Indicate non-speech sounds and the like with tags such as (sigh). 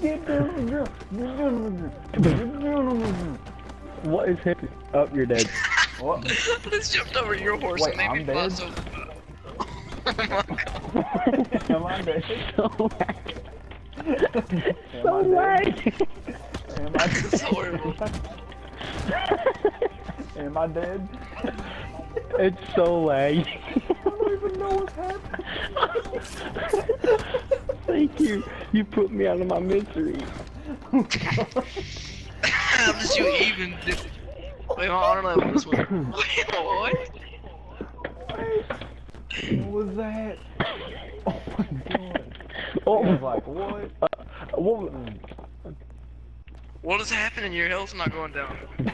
Get down, girl. Get down, girl. Get down, What is happening? Up, oh, you're dead. (laughs) What? This jumped over your horse Wait, and made me I'm fall dead? so. Oh my god. Am I dead? so Am (laughs) so I Am I It's horrible. (laughs) Am I dead? it's so laggy. I don't even know what's happening. Thank you. You put me out of my misery. How did you even do? Wait, hold on, I don't know this one. (coughs) Wait, what? What was that? Oh my god. Oh, I was like, what? Uh, what? What is happening? Your health's not going down. (laughs)